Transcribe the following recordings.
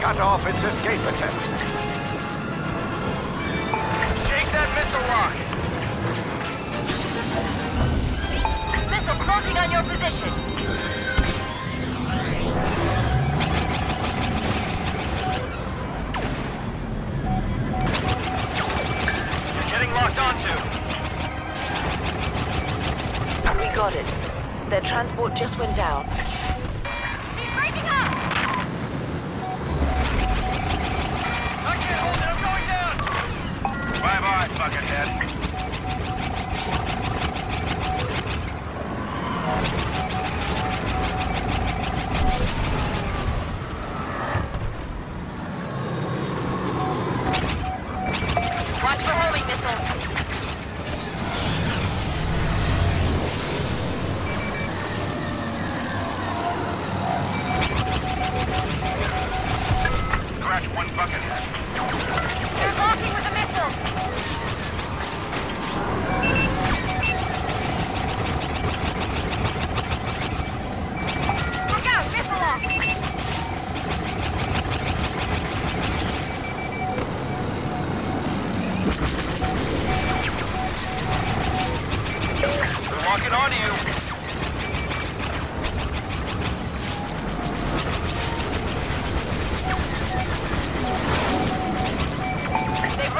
cut off its escape attempt. Shake that missile lock. Missile closing on your position. You're getting locked onto. We got it. Their transport just went down.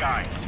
sky.